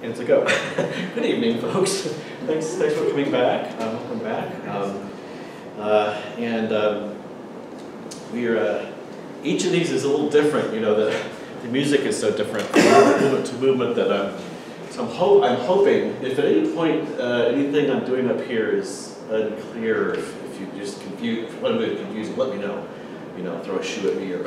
And it's a go. Good evening, folks. thanks, thanks for coming back. Um, welcome back. Um, uh, and um, we're uh, each of these is a little different. You know, the, the music is so different from movement to movement that I'm. So I'm, ho- I'm hoping if at any point uh, anything I'm doing up here is unclear, if, if you just confuse, if I'm confused, let me know. You know, throw a shoe at me or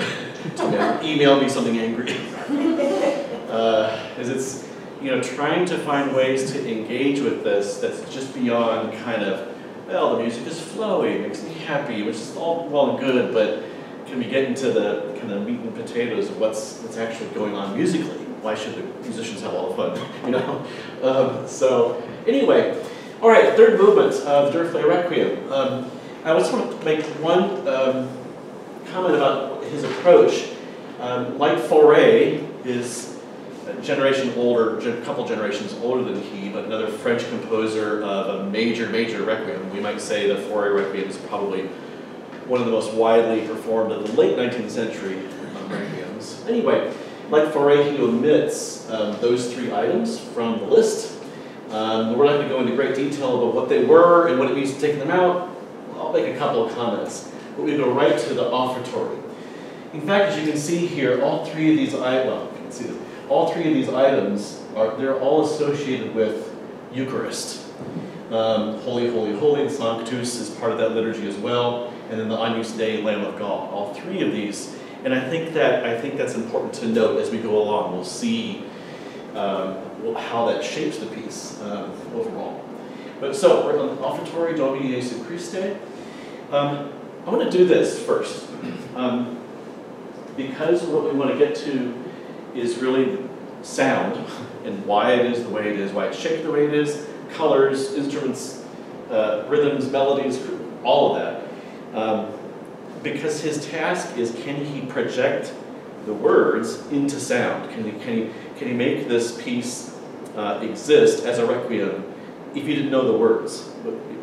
email, me something angry. Because it's you know, trying to find ways to engage with this that's just beyond kind of, well, the music is flowing, makes me happy, which is all well and good, but can we get into the kind of meat and potatoes of what's what's actually going on musically? Why should the musicians have all the fun, you know? Um, so anyway, all right, third movement of Duruflé Requiem. Um, I just want to make one um, comment about his approach. Um, like Fauré is a generation older, a couple generations older than he, but another French composer of a major, major requiem. We might say the Fauré Requiem is probably one of the most widely performed of the late 19th century um, requiems. Anyway, like Fauré, he omits um, those three items from the list. Um, we're not going to go into great detail about what they were and what it means to take them out. I'll make a couple of comments. But we go right to the offertory. In fact, as you can see here, all three of these items, well, you can see this, all three of these items are they're all associated with Eucharist. Um, holy, holy, holy, the Sanctus is part of that liturgy as well, and then the Agnus Dei, Lamb of God. All three of these, and I think that I think that's important to note as we go along. We'll see um, how that shapes the piece um, overall. But so we're on the offertory Domine Jesu Christe. Um, I want to do this first um, because what we want to get to is really sound and why it is the way it is, why it's shaped the way it is, colors, instruments, uh, rhythms, melodies, all of that. Um, because his task is can he project the words into sound? Can he, can he, can he make this piece uh, exist as a requiem if you didn't know the words?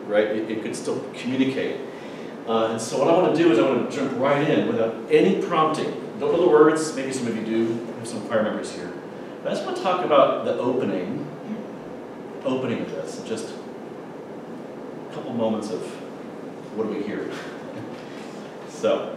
Right? It, it could still communicate. Uh, and so what I want to do is I want to jump right in without any prompting. Don't know the words, maybe some of you do, Have some choir members here. But I just want to talk about the opening, opening of this, just a couple moments of what do we hear. so.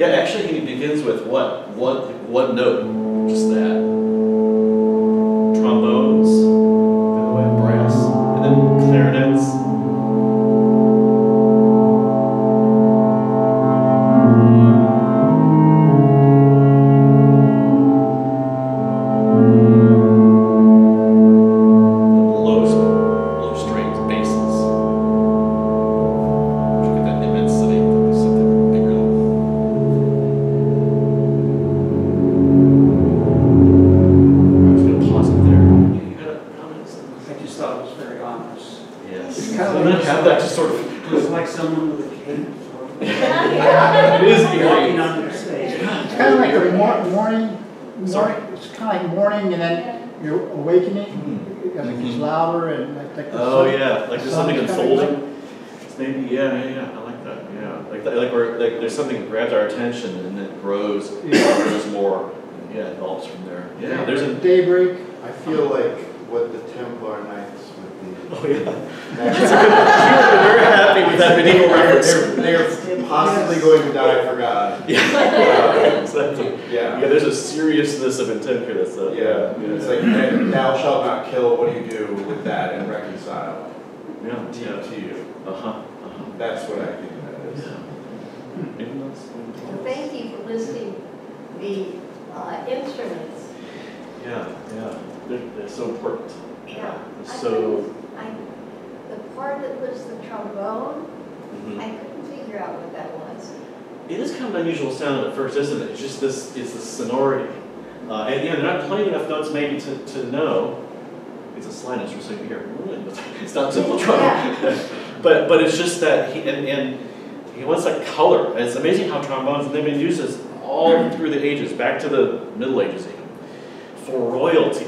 Yeah, actually, he begins with what? What, what note? Just that. Yeah, to, yeah. to you? Uh-huh, uh-huh. That's what I think that is. Yeah. Anything else? Well, Thank you for listing the uh, instruments. Yeah, yeah, they're, they're so important. Yeah. They're I So, I, the part that was the trombone, mhm. I couldn't figure out what that was. it is kind of an unusual sound at first, isn't it? It's just this, it's the sonority. Uh, and yeah, they're not playing enough notes maybe to, to know. It's a instrument, so you hear, it's not simple drum. But, but it's just that, he, and, and he wants that color. And it's amazing how trombones, they've been used as all through the ages, back to the Middle Ages even, for royalty.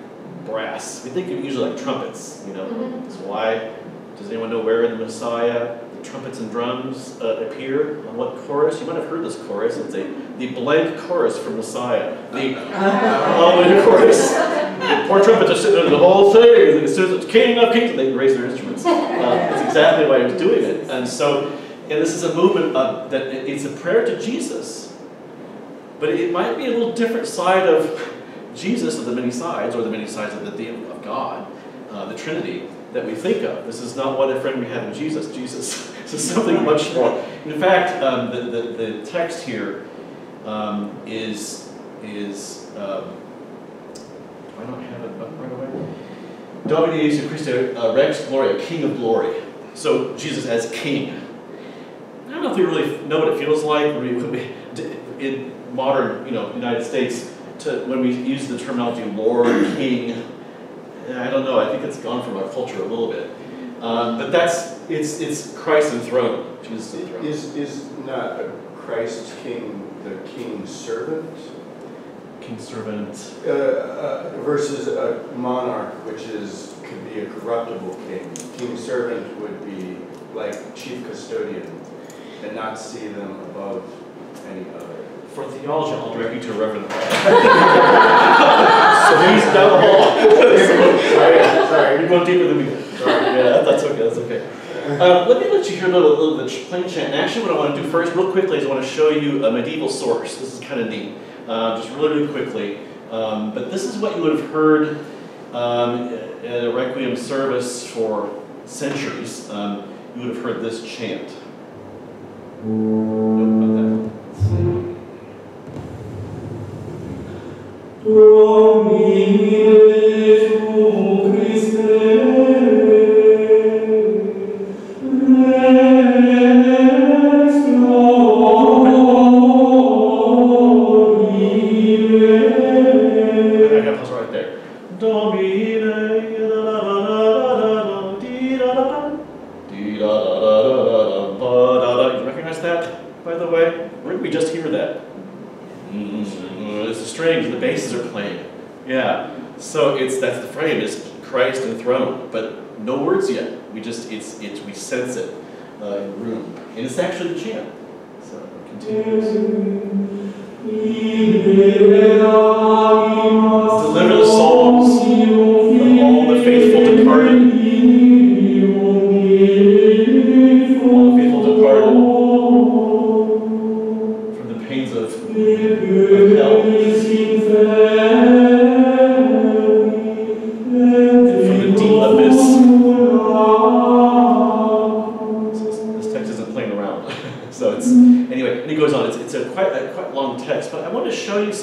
Brass. We think of usually like trumpets, you know. Mhm. That's why, does anyone know where in the Messiah trumpets and drums uh, appear? On what chorus? You might have heard this chorus. It's a, the blank chorus from Messiah. The hallelujah chorus. The poor trumpets are sitting there the whole thing. As soon as it's King of Kings, they raise their instruments. Uh, that's exactly why he was doing it. And so, and this is a movement of, that it's a prayer to Jesus. But it might be a little different side of Jesus of the many sides, or the many sides of the deity of God, uh, the Trinity, that we think of. This is not what a friend we have in Jesus. Jesus is something much more. In fact, um, the, the, the text here um, is is um, I not have it up right away? Domine Jesu Christ uh, Rex Gloria, King of Glory. So Jesus as King. I don't know if we really know what it feels like when we, in modern, you know, United States, to when we use the terminology Lord, King. I don't know. I think it's gone from our culture a little bit. Um, but that's it's it's Christ enthroned. Jesus enthroned. Is, is not a Christ king the king's servant King servant. uh, uh, versus a monarch, which is, could be a corruptible king? King's servant would be like chief custodian and not see them above any other. For theology, I'll direct you to a Reverend. down the. Sorry, sorry. You're going deeper than we did. Yeah, that's okay, that's okay. Um, let me let you hear a little, little bit of plain chant. And actually, what I want to do first, real quickly, is I want to show you a medieval source. This is kind of neat, uh, just really, really quickly. Um, but this is what you would have heard um, at a requiem service for centuries. Um, you would have heard this chant. I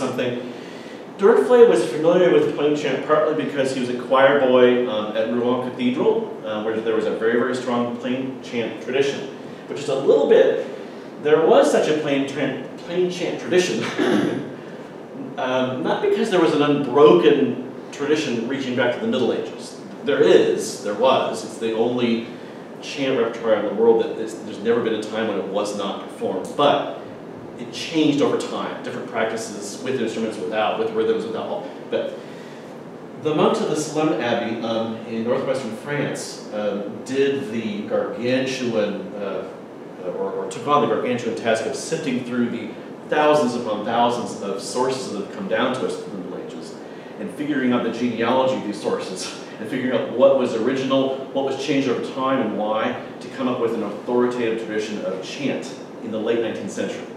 something. Duruflé was familiar with plain chant partly because he was a choir boy um, at Rouen Cathedral, uh, where there was a very very strong plain chant tradition. But just a little bit, there was such a plain plain chant tradition. um, not because there was an unbroken tradition reaching back to the Middle Ages. There is, there was. It's the only chant repertoire in the world that there's, there's never been a time when it was not performed. But it changed over time, different practices with instruments, without, with rhythms, without, but the monks of the Solesmes Abbey um, in northwestern France um, did the gargantuan, uh, or, or took on the gargantuan task of sifting through the thousands upon thousands of sources that have come down to us from the Middle Ages and figuring out the genealogy of these sources and figuring out what was original, what was changed over time, and why, to come up with an authoritative tradition of chant in the late 19th century.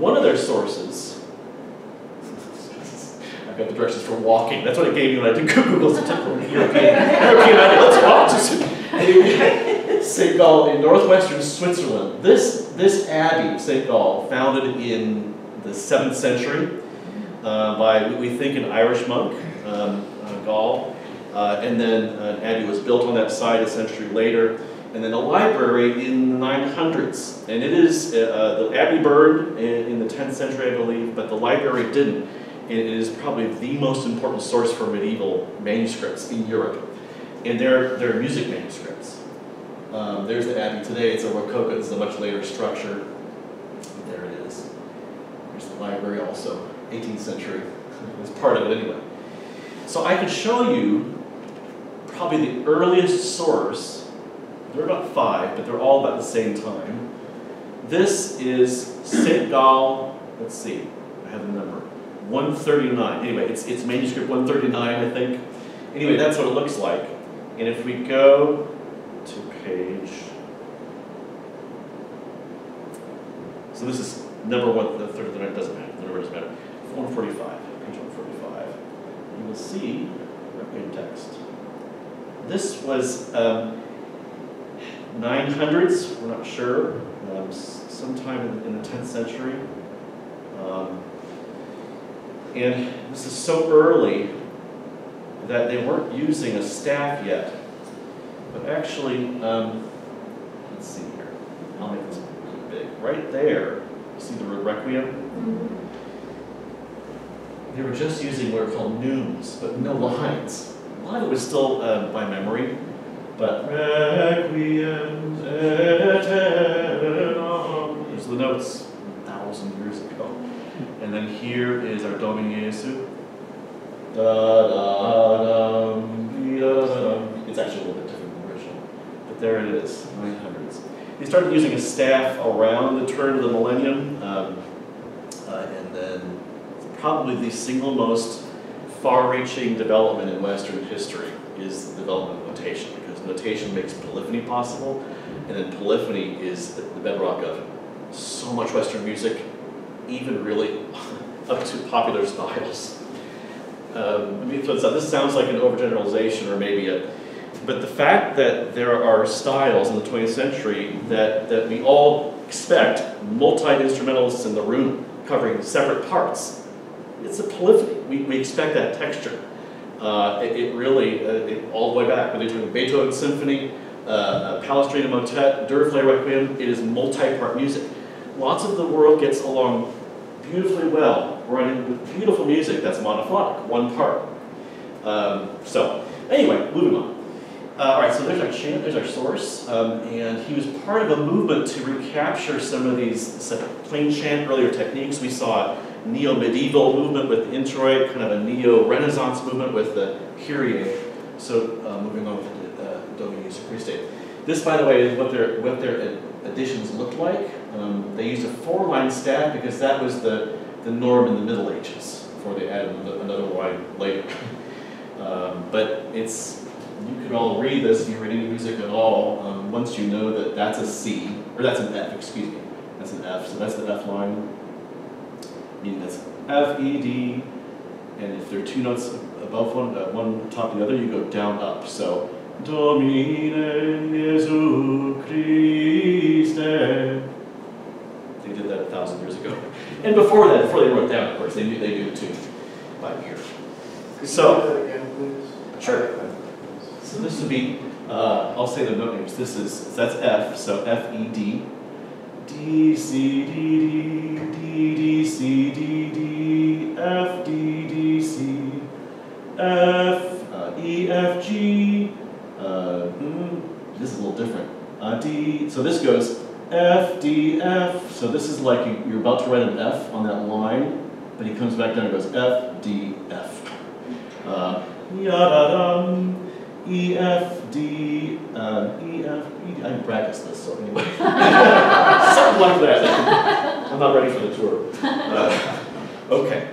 One of their sources, I've got the directions for walking, that's what it gave me when I did Google some typical European, European let's walk to St. Gall in northwestern Switzerland. This, this abbey, St. Gall, founded in the 7th century uh, by, we think, an Irish monk, um, uh, Gall. Uh, and then an abbey was built on that site a century later. And then a library in the 900s. And it is, uh, the abbey burned in, in, the 10th century, I believe, but the library didn't. And it is probably the most important source for medieval manuscripts in Europe. And they're, they're music manuscripts. Um, there's the abbey today. It's a rococo. It's a much later structure. But There it is. There's the library also, 18th century. It's part of it anyway. So I could show you probably the earliest source. There are about five, but they're all about the same time. This is St. Gall, let's see, I have the number, 139. Anyway, it's, it's manuscript 139, I think. Anyway, that's what it looks like. And if we go to page, so this is number one, the 39 doesn't matter, the number doesn't matter. 145, page 145. You will see requiem text. This was um, 900s, we're not sure, um, sometime in, in, the 10th century. Um, and this is so early that they weren't using a staff yet. But actually, um, let's see here. I'll make this big. Right there, you see the word requiem? Mm -hmm. They were just using what are called neumes, but no lines. A lot of it was still uh, by memory, but requiem the notes thousand years ago. And then here is our Domine Jesu. Da da da. It's actually a little bit different than the original. But there it is, 900s. He started using a staff around the turn of the millennium, um, uh, and then probably the single most far-reaching development in Western history is the development of notation, notation makes polyphony possible, and then polyphony is the bedrock of so much Western music, even really up to popular styles. Um, I mean, so this sounds like an overgeneralization or maybe a, but the fact that there are styles in the 20th century that, that we all expect multi-instrumentalists in the room covering separate parts it's a polyphony. We, we expect that texture. Uh, it, it, really, uh, it, all the way back, whether you're talking Beethoven Symphony, uh, Palestrina Motet, Duruflé Requiem, it is multi-part music. Lots of the world gets along beautifully well running with beautiful music that's monophonic, one part. Um, so, anyway, moving on. Uh, all right, so there's our chant, there's our source, um, and he was part of a movement to recapture some of these plain chant earlier techniques. We saw neo-medieval movement with introit, kind of a neo-renaissance movement with the Kyrie. So uh, moving on with the uh, Domine Jesu Christe. This, by the way, is what their, what their additions looked like. Um, they used a four-line staff because that was the, the norm in the Middle Ages before they added another line later. um, but it's, you could all read this if you read any music at all, um, once you know that that's a C, or that's an F, excuse me, that's an F, so that's the F line meaning that's F, E, D, and if there are two notes above one, uh, one top of the other, you go down up. So, Domine Jesu Christe. They did that a thousand years ago. And before that, before they wrote down, of course, they knew they knew the tune by ear. So, sure. So this would be, uh, I'll say the note names. This is, that's F, so F, E, D, D, C, D, D, D, D, C, D, D, F, D, D, C, F, uh, E, F, G, uh, hmm, this is a little different, uh, D, so this goes F, D, F, so this is like you- you're about to write an F on that line, but he comes back down and goes F, D, F. Uh, Yada-dum, E, F, D, uh, E, F, E, D. I practiced this, so anyway. Something like that. I'm not ready for the tour. Uh, Okay.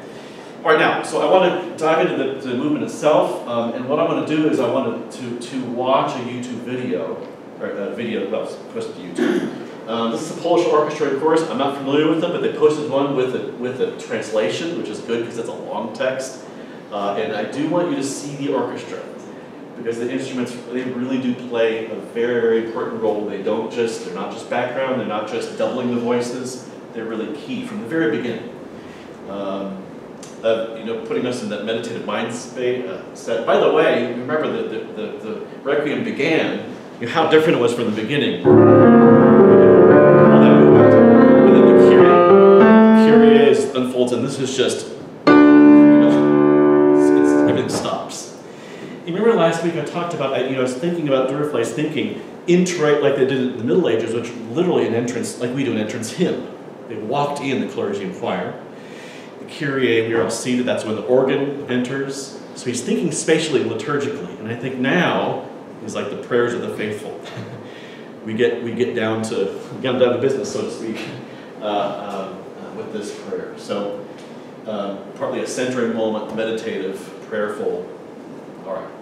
All right, now, so I want to dive into the, the movement itself, um, and what I want to do is I want to, to watch a YouTube video, or a video that was posted to YouTube. Um, this is a Polish orchestra course. I'm not familiar with them, but they posted one with a, with a translation, which is good because it's a long text. Uh, and I do want you to see the orchestra because the instruments they really do play a very very important role. They don't just they're not just background. They're not just doubling the voices. They're really key from the very beginning. Um, uh, you know, putting us in that meditative mind state. Uh, set. By the way, remember that the, the, the requiem began. You know, how different it was from the beginning. And then the Kyrie, Kyrie unfolds, and this is just You remember last week I talked about, you know, I was thinking about Duruflé's thinking, intro, like they did in the Middle Ages, which literally an entrance, like we do an entrance hymn. They walked in the clergy and choir. The Kyrie, we are all seated, that's when the organ enters. So he's thinking spatially, liturgically, and I think now is like the prayers of the faithful. we get we get down to we get down to business, so to speak, uh, um, with this prayer. So um, partly a centering moment, meditative, prayerful. All right,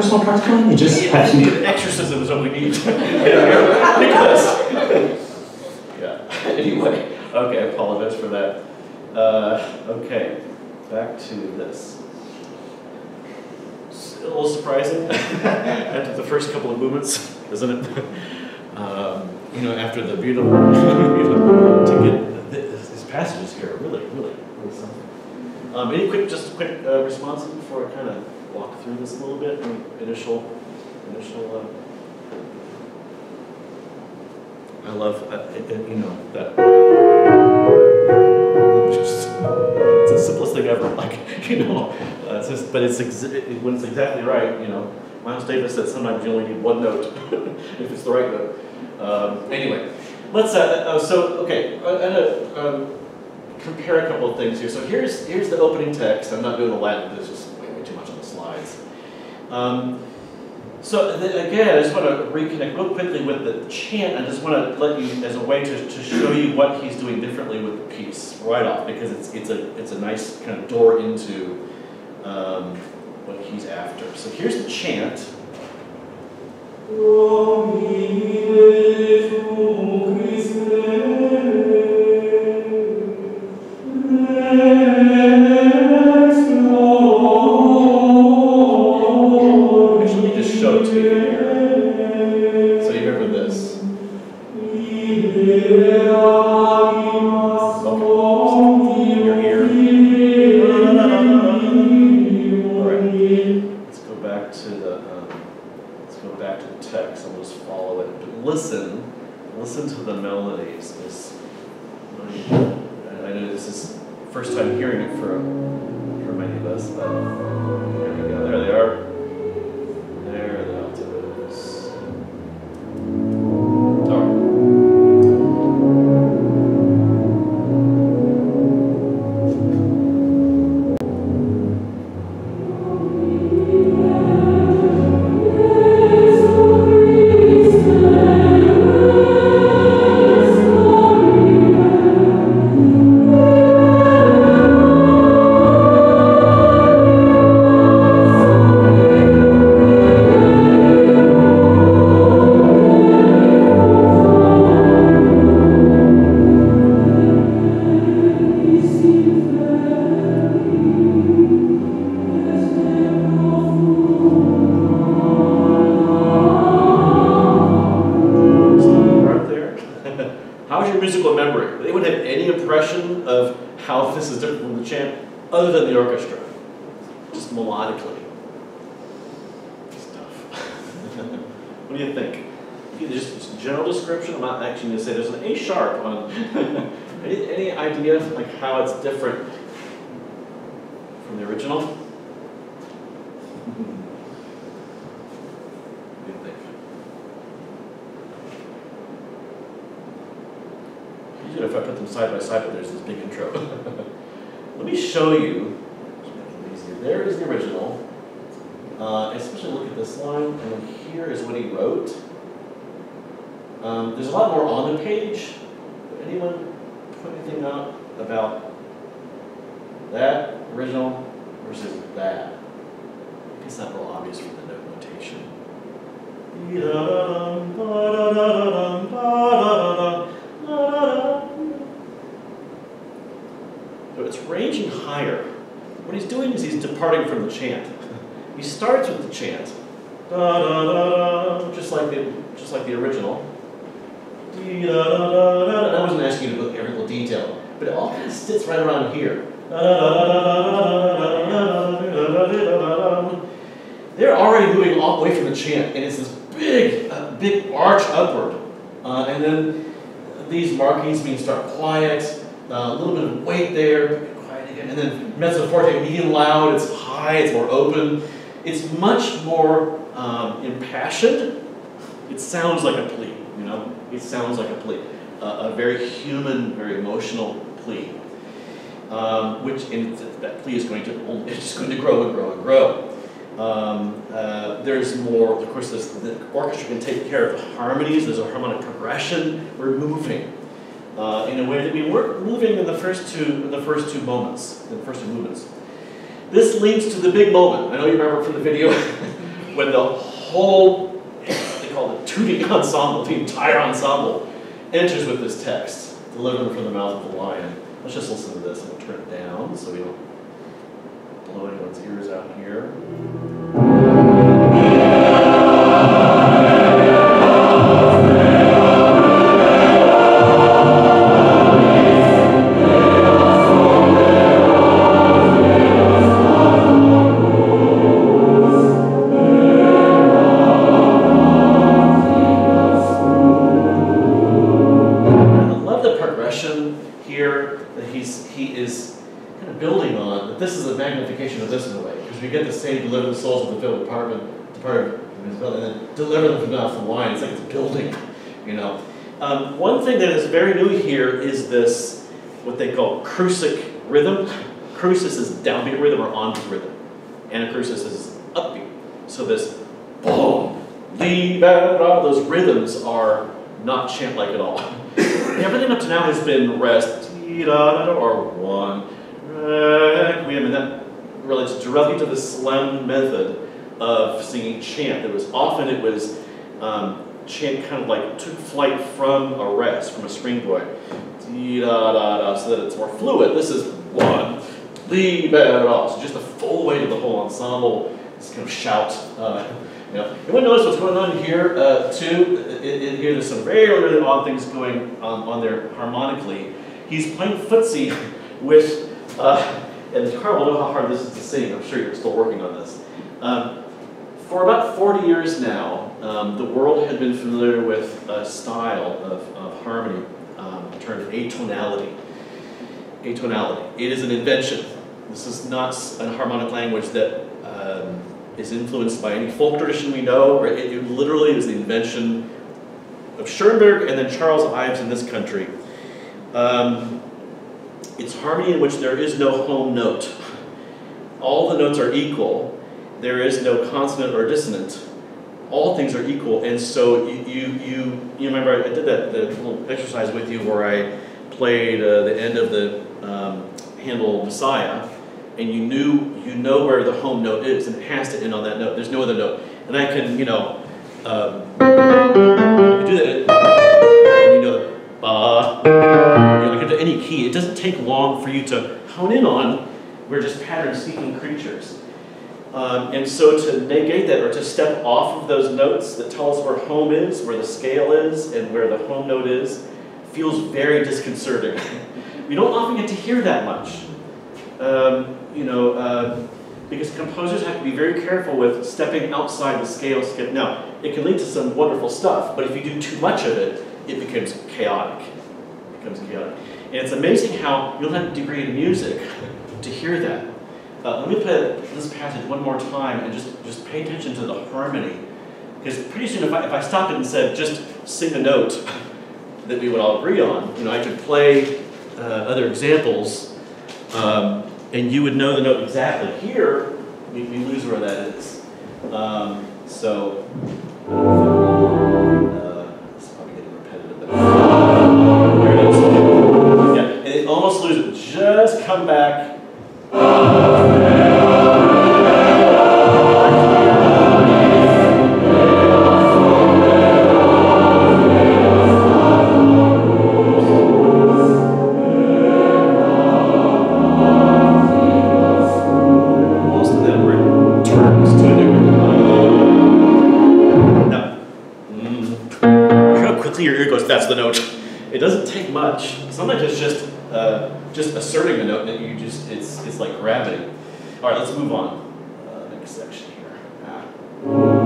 personal parts plan. You just to. An exorcism is what we need. Nicholas. Yeah, anyway, okay, I apologize for that. Uh, okay, back to this. It's a little surprising after the first couple of movements, isn't it? Um, you know, after the beautiful, beautiful to get these passages here, really, really, really something. Um, any quick, just a quick uh, response before I kind of walk through this a little bit? Initial, initial. Uh, I love, uh, it, it, you know, that. It's the simplest thing ever. Like, you know, uh, it's just, but it's it, when it's exactly right. You know, Miles Davis said sometimes you only need one note if it's the right note. Um, anyway, let's. Uh, uh, so okay, I'm gonna um, compare a couple of things here. So here's here's the opening text. I'm not doing the Latin. There's just way, way too much on the slides. Um, so again, I just want to reconnect real quickly with the chant. I just want to let you, as a way to, to show you what he's doing differently with the piece right off, because it's it's a it's a nice kind of door into um, what he's after. So here's the chant. Deus. Side but there's this big intro. Let me show you. There is the original. Uh, especially look at this line, and here is what he wrote. Um, there's a lot more on the page. Anyone put anything out about that original versus that? It's not real obvious from the note notation. reaching higher. What he's doing is he's departing from the chant. He starts with the chant, da da da da, just like the just like the original. Da, da, da, da. And I wasn't asking you to look every little detail, but it all kind of sits right around here. They're already moving all the way from the chant, and it's this big, uh, big arch upward. Uh, and then these markings mean start quiet, uh, a little bit of weight there, and then mezzo forte, medium loud, it's high, it's more open. It's much more um, impassioned. It sounds like a plea, you know? It sounds like a plea. Uh, a very human, very emotional plea. Um, which, and that plea is going to, it's just going to grow and grow and grow. Um, uh, there's more, of course, the orchestra can take care of the harmonies, there's a harmonic progression, we're moving. Uh, in a way that we weren't moving in the first two, in the first two moments, the first two movements. This leads to the big moment. I know you remember from the video when the whole, they call it tutti ensemble, the entire ensemble, enters with this text, delivered from the mouth of the lion. Let's just listen to this and we'll turn it down so we don't blow anyone's ears out here. Crucic rhythm. Crusis is downbeat rhythm or onbeat rhythm. Anacrusis is upbeat. So this boom, da, those rhythms are not chant-like at all. Everything up to now has been rest, or one, requiem, and that relates directly to the Solesmes method of singing chant. It was often it was um, chant kind of like took flight from a rest, from a springboard, da, da, da, so that it's more fluid. This is one, da, so just the full weight of the whole ensemble, this kind of shout. Uh, you know, you want to notice what's going on here uh, too. In, in here, there's some very, really odd things going on, on there harmonically. He's playing footsie with, uh, and it's hard, know how hard this is to sing. I'm sure you're still working on this. Um, for about 40 years now, um, the world had been familiar with a style of, of harmony termed atonality. Atonality. It is an invention. This is not a harmonic language that um, is influenced by any folk tradition we know, it, it literally is the invention of Schoenberg and then Charles Ives in this country. Um, it's harmony in which there is no home note. All the notes are equal. There is no consonant or dissonant. All things are equal, and so you you you, you remember I did that the little exercise with you where I played uh, the end of the um, Handel Messiah, and you knew you know where the home note is, and it has to end on that note. There's no other note, and I can you know um, you do that, and you know ba. You know, like any key. It doesn't take long for you to hone in on. We're just pattern-seeking creatures. Um, and so to negate that or to step off of those notes that tell us where home is, where the scale is, and where the home note is, feels very disconcerting. we don't often get to hear that much. Um, you know, uh, because composers have to be very careful with stepping outside the scale skip. Now, it can lead to some wonderful stuff, but if you do too much of it, it becomes chaotic. It becomes chaotic. And it's amazing how you don't have a degree in music to hear that. Uh, let me play this passage one more time and just, just pay attention to the harmony. Because pretty soon if I, if I stopped it and said, just sing a note that we would all agree on, you know, I could play uh, other examples um, and you would know the note exactly. Here, we, we lose where that is. Um, so, uh, this probably getting repetitive. but- Here it is. Yeah, it almost loses it. Just come back. Your ear goes, that's the note. It doesn't take much. Sometimes it's just uh, just asserting the note that you just, it's, it's like gravity. All right, let's move on. Uh, next section here. Ah.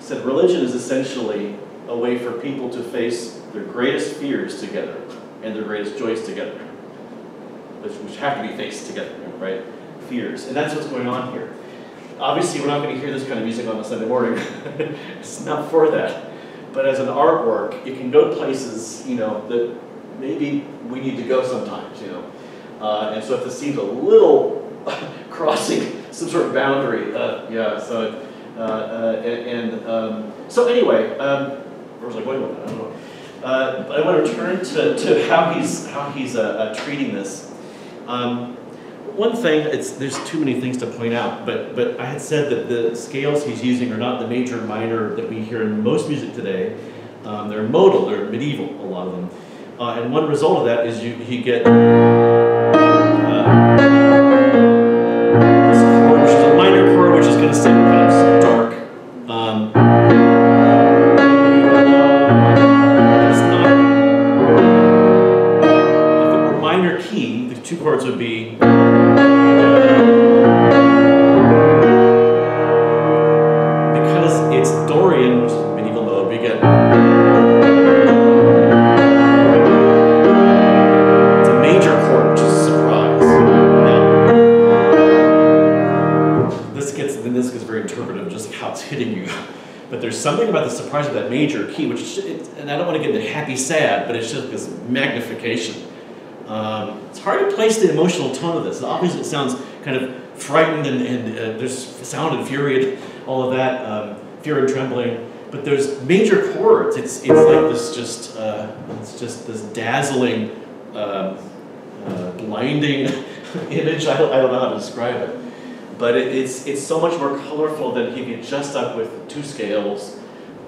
Said religion is essentially a way for people to face their greatest fears together and their greatest joys together, which, which have to be faced together, right? Fears, and that's what's going on here. Obviously, we're not going to hear this kind of music on a Sunday morning. it's not for that. But as an artwork, it can go places, you know, that maybe we need to go sometimes, you know. Uh, and so if this seems a little crossing some sort of boundary, uh, yeah, so, and, and um, so anyway, um, was I? I don't know. Uh, I want to return to, to how he's, how he's uh, uh, treating this. Um, one thing, it's, there's too many things to point out, but, but I had said that the scales he's using are not the major minor that we hear in most music today. Um, they're modal, they're medieval, a lot of them. Uh, and one result of that is you, you get place the emotional tone of this. Obviously, it sounds kind of frightened and, and uh, there's sound and fury and all of that, um, fear and trembling. But there's major chords. It's, it's like this just, uh, it's just this dazzling, um, uh, blinding image. I don't, I don't know how to describe it. But it, it's, it's so much more colorful than he you just up with two scales,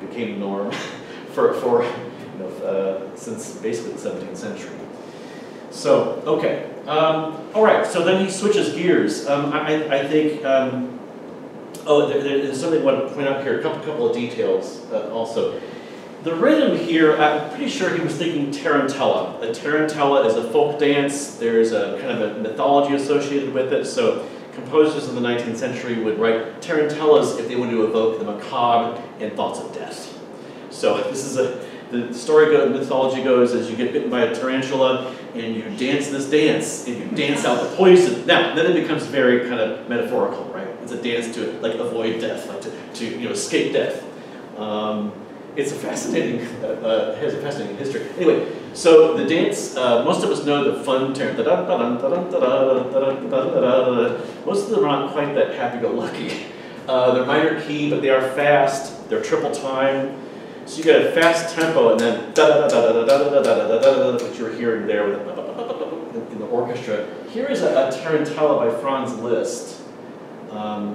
became norm for, for you know, uh, since basically the 17th century. So, okay. Um, all right, so then he switches gears. Um, I, I think, um, oh, there, there's something I want to point out here, a couple, couple of details uh, also. The rhythm here, I'm pretty sure he was thinking tarantella. A tarantella is a folk dance. There's a kind of a mythology associated with it. So composers in the 19th century would write tarantellas if they wanted to evoke the macabre and thoughts of death. So this is a, the story goes, mythology goes as you get bitten by a tarantula and you dance this dance and you dance out the poison. Now, then it becomes very kind of metaphorical, right? It's a dance to like avoid death, like to, to you know escape death. Um, it's a fascinating, uh, uh, has a fascinating history. Anyway, so the dance, uh, most of us know the fun turn. Most of them are not quite that happy-go-lucky. Uh, they're minor key, but they are fast. They're triple time. So you get a fast tempo, and then da da da da da da da da da da da which you're hearing there with in the orchestra. Here is a, a tarantella by Franz Liszt. Um,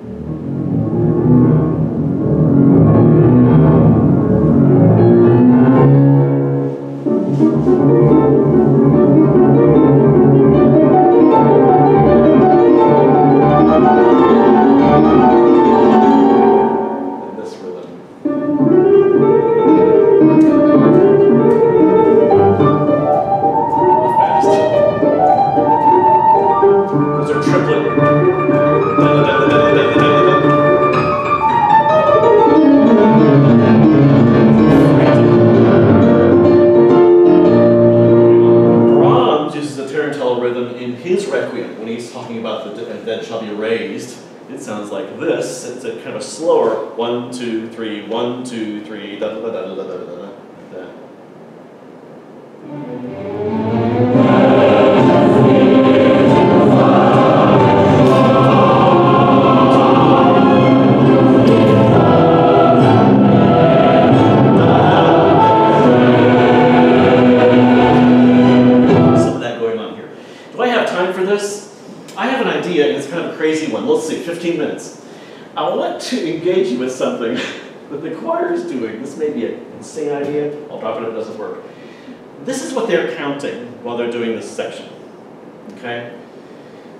in Counting while they're doing this section. Okay?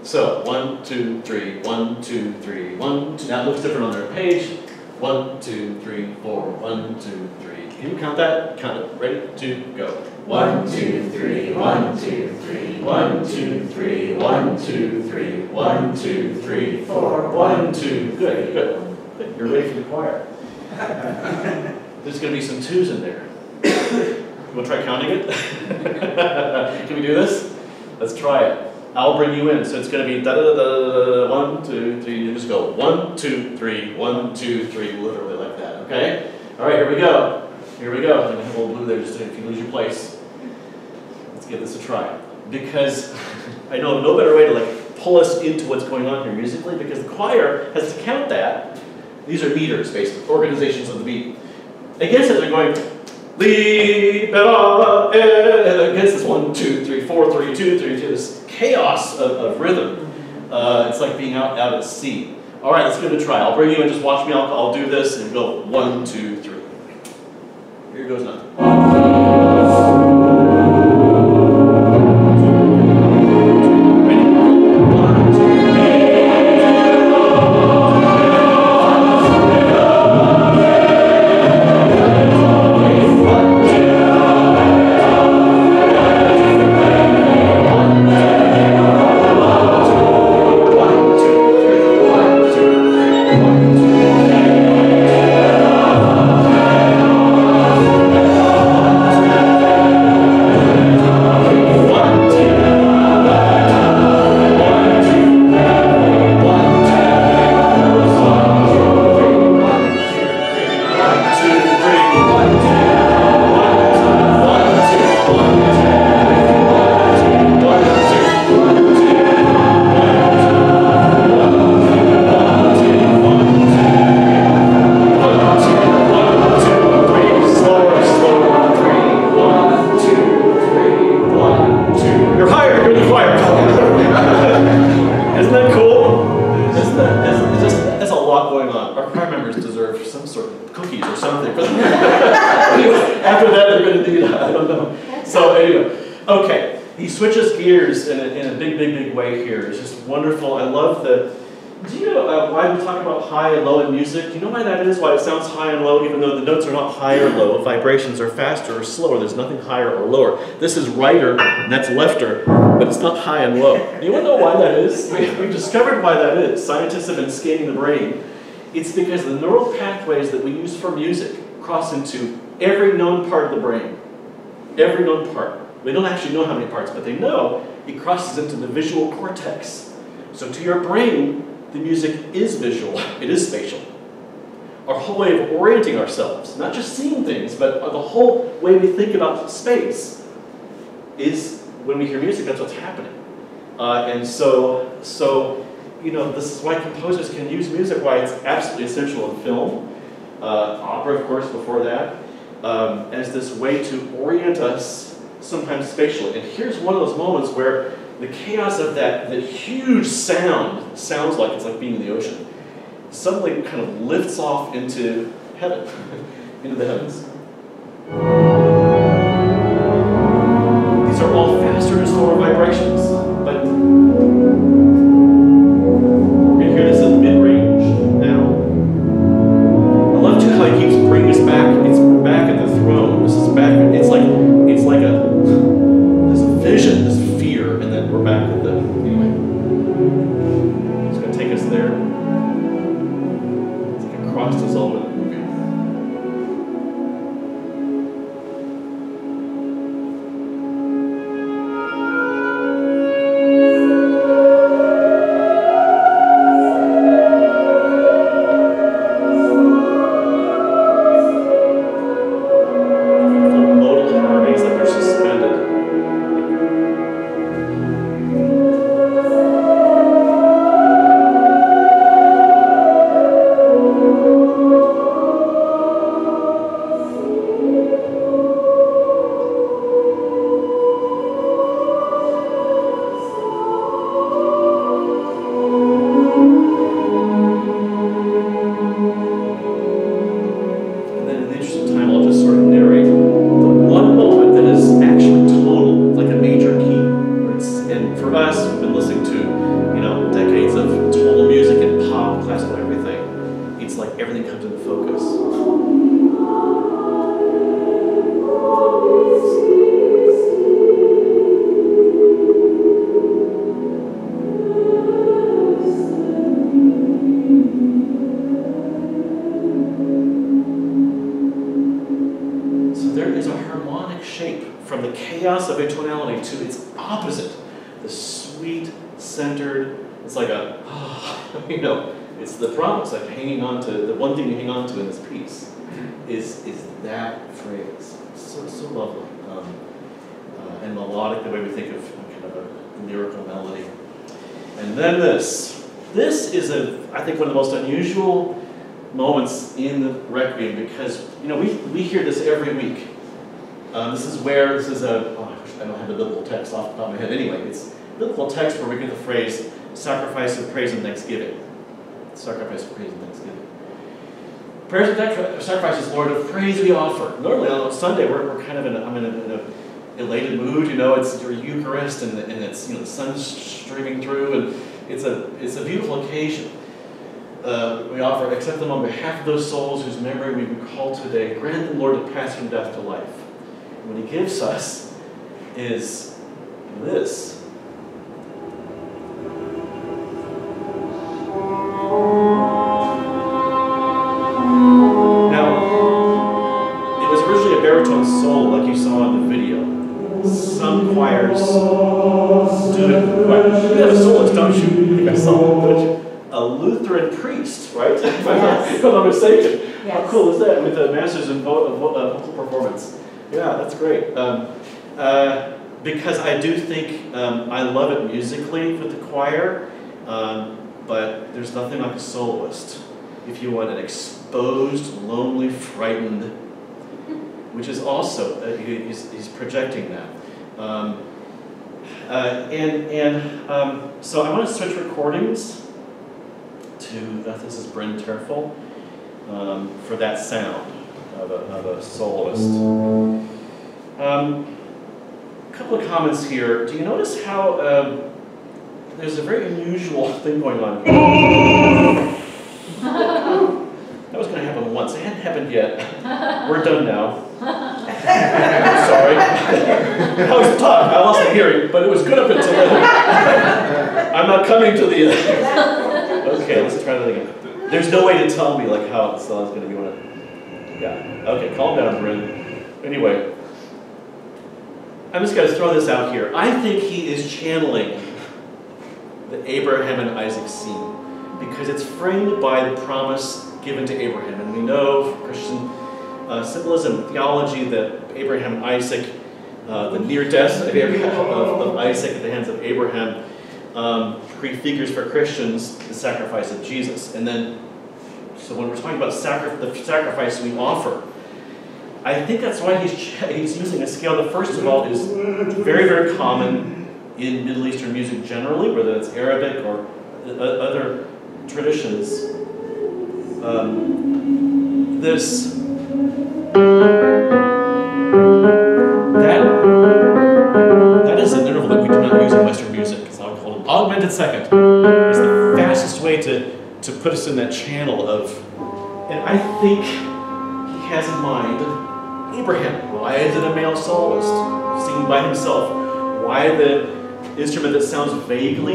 So, one, two, three, one, two, three, one, two. Now it looks different on their page. One, two, three, four, one, two, three. Can you count that? Count it. Ready? Two, go. One, two, three, one, two, three, one, two, three, one, two, three, one, two, three, four, one, two. Good, good. Good. You're ready for the choir. There's going to be some twos in there. You want to try counting it? Can we do this? Let's try it. I'll bring you in. So it's going to be da da da da da da one, two, three. You just go one, two, three, one, two, three, literally like that. Okay? All right, here we go. Here we go. I'm to have a little blue there just if you lose your place. Let's give this a try. Because I know no better way to like pull us into what's going on here musically because the choir has to count that. These are meters, basically, organizations of the beat. Against it, they're going libera, against this one, two, three, four, three, two, three, two, this chaos of, of rhythm. Uh, it's like being out, out at sea. All right, let's give it a try. I'll bring you in, just watch me. I'll, I'll do this and go one, two, three. Here goes nothing. And low even though the notes are not high or low? Vibrations are faster or slower. There's nothing higher or lower. This is righter and that's lefter, but it's not high and low. You want to know why that is? We, we've discovered why that is. Scientists have been scanning the brain. It's because the neural pathways that we use for music cross into every known part of the brain. Every known part. They don't actually know how many parts, but they know it crosses into the visual cortex. So to your brain, the music is visual, it is spatial. Our whole way of orienting ourselves, not just seeing things, but the whole way we think about space is when we hear music, that's what's happening. Uh, and so, so, you know, this is why composers can use music, why it's absolutely essential in film, uh, opera, of course, before that, um, as this way to orient us sometimes spatially. And here's one of those moments where the chaos of that, that huge sound sounds like it's like being in the ocean, suddenly kind of lifts off into heaven, into the heavens. These are all faster and slower vibrations, but them on behalf of those souls whose memory we recall today. Grant them, Lord, to pass from death to life. And what he gives us is this. Now, it was originally a baritone solo, like you saw in the video. Some choirs not- if I'm not mistaken. How cool is that with a master's in vo- vo- uh, vocal performance? Yeah, that's great. Um, uh, because I do think um, I love it musically with the choir, um, but there's nothing like a soloist. If you want an exposed, lonely, frightened, which is also uh, he- he's, he's projecting that. Um, uh, and and um, so I want to switch recordings to uh, this is Bryn Terfel um, for that sound of a, of a soloist. Um, a couple of comments here. Do you notice how um, there's a very unusual thing going on that was going to happen once. It hadn't happened yet. We're done now. Sorry. I was talk. I lost the hearing, but it was good up until then. I'm not coming to the end. Okay, let's try that again. There's no way to tell me like how the song's going to be when it. Yeah. Okay, calm down, Bryn. Anyway, I'm just to throw this out here. I think he is channeling the Abraham and Isaac scene because it's framed by the promise given to Abraham, and we know from Christian uh, symbolism, theology, that Abraham and Isaac, uh, the near death of, Abraham, of, of Isaac at the hands of Abraham, um, prefigures for Christians the sacrifice of Jesus. And then, so when we're talking about sacri- the sacrifice we offer, I think that's why he's, he's using a scale that, first of all, is very, very common in Middle Eastern music generally, whether it's Arabic or other traditions. Um, this 10 second is the fastest way to, to put us in that channel of, and I think he has in mind Abraham. Why is it a male soloist singing by himself? Why the instrument that sounds vaguely?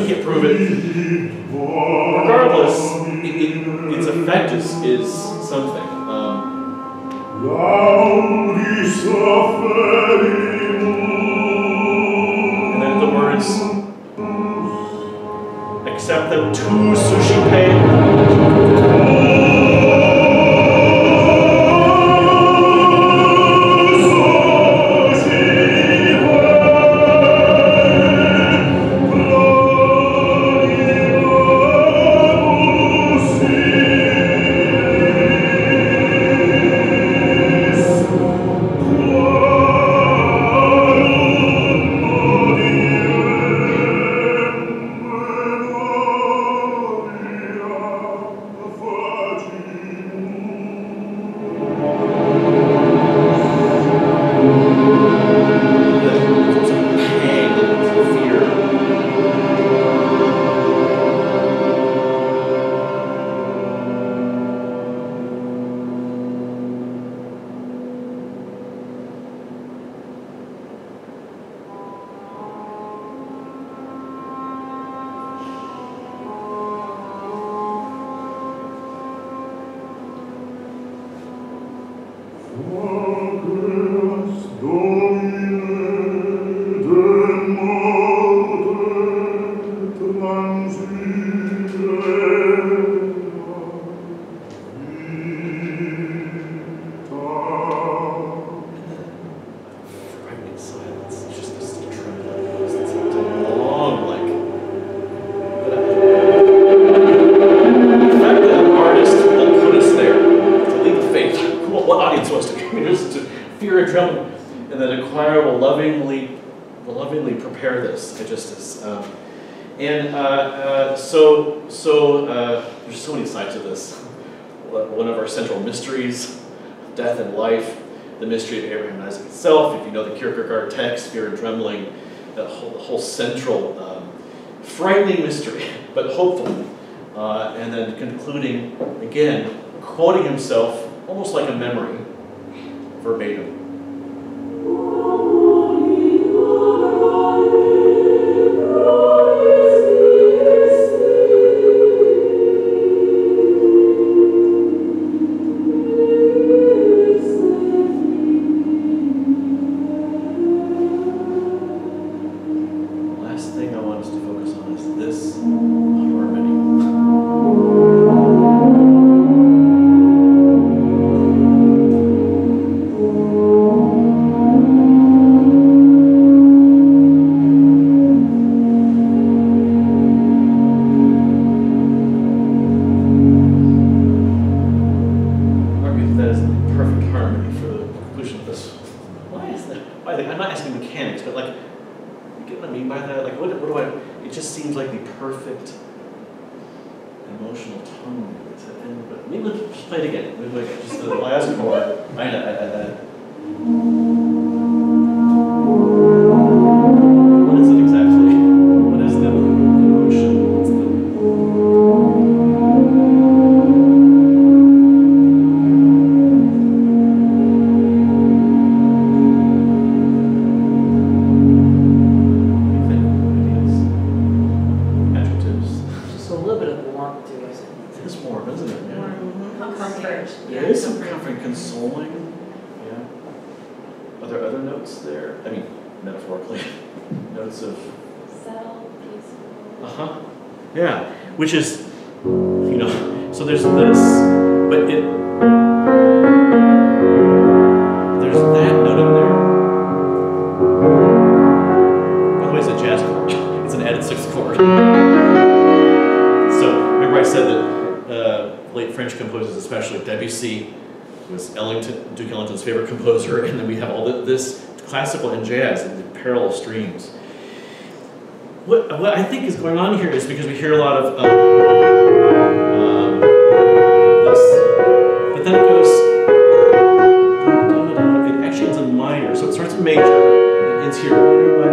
I can't prove it. Regardless, it, it, its effect is, is something. Um, and then the words, accept them to sushi pay.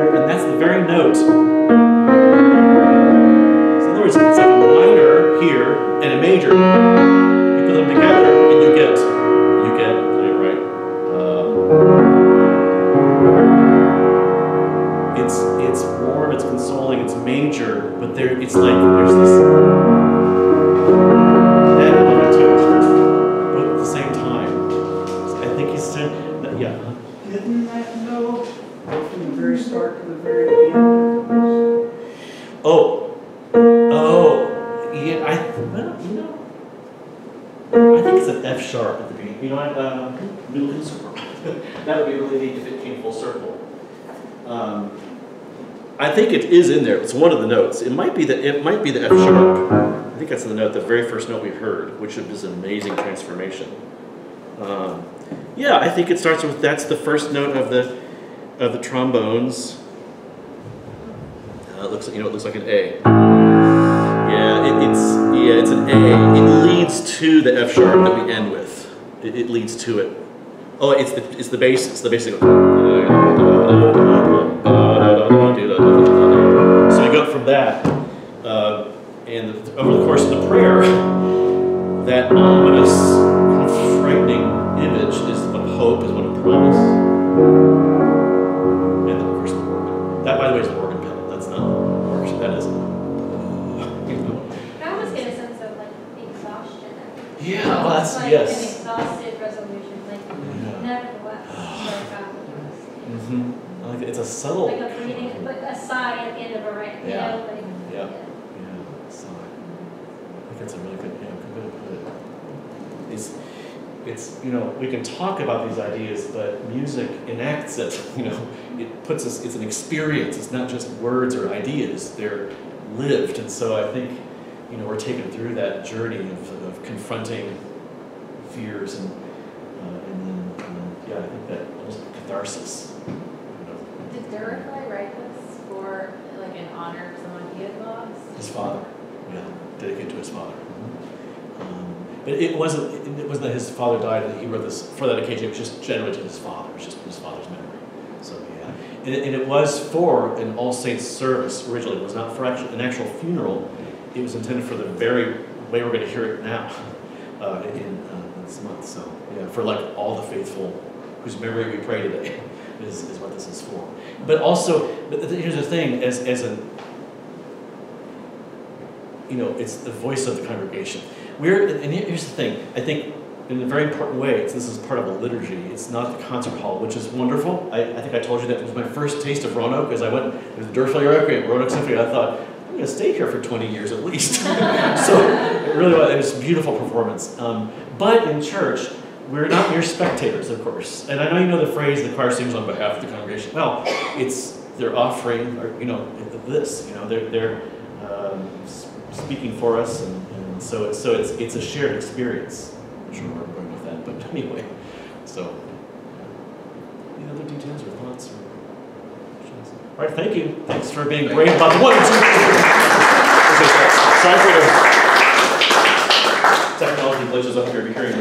And that's the very note. So in other words, it's like a minor here and a major. You put them together, and you get, you get, it right. Uh, it's it's warm, it's consoling, it's major, but there it's like there's this that would be really neat if it came full circle. Um, I think it is in there. It's one of the notes. It might be the it might be the F sharp. I think that's the note, the very first note we heard, which is an amazing transformation. Um, yeah, I think it starts with that's the first note of the of the trombones. Uh, it looks you know it looks like an A. Yeah, it, it's yeah it's an A. It leads to the F sharp that we end with. It, it leads to it. Oh, it's the it's the bass. It's the goes- So we go from that, uh, and over the course of the prayer, that ominous, It's you know we can talk about these ideas, but music enacts it. You know, it puts us. It's an experience. It's not just words or ideas. They're lived, and so I think you know we're taken through that journey of, of confronting fears and uh, and then um, yeah, I think that almost catharsis. You know. Did Derek write this for like in honor of someone he had lost? His father. Yeah, dedicated to his father. Mm-hmm. Um, but it wasn't, it wasn't that his father died and he wrote this for that occasion, it was just generally to his father, it was just his father's memory. So, yeah. And it, and it was for an All Saints service originally, it was not for actual, an actual funeral. It was intended for the very way we're gonna hear it now, uh, in, uh, this month, so, yeah, for like all the faithful whose memory we pray today, is, is what this is for. But also, but here's the thing, as, as a, you know, it's the voice of the congregation. We're, and here's the thing, I think in a very important way, this is part of a liturgy. It's not the concert hall, which is wonderful. I, I think I told you that was my first taste of Roanoke, because I went to the Duruflé Requiem, Roanoke Symphony. I thought, I'm gonna stay here for 20 years at least. so it really was, it was a beautiful performance. Um, but in church, we're not mere spectators, of course. And I know you know the phrase, the choir sings on behalf of the congregation. Well, it's, they're offering, or, you know, this, you know, they're, they're um, speaking for us, and, and so, it's, so it's, it's a shared experience. I'm sure where I'm going with that, but anyway, so. Any other details or thoughts or? All right, thank you. Thanks for being brave about the one two. Sorry for the technology glitches up here, hearing.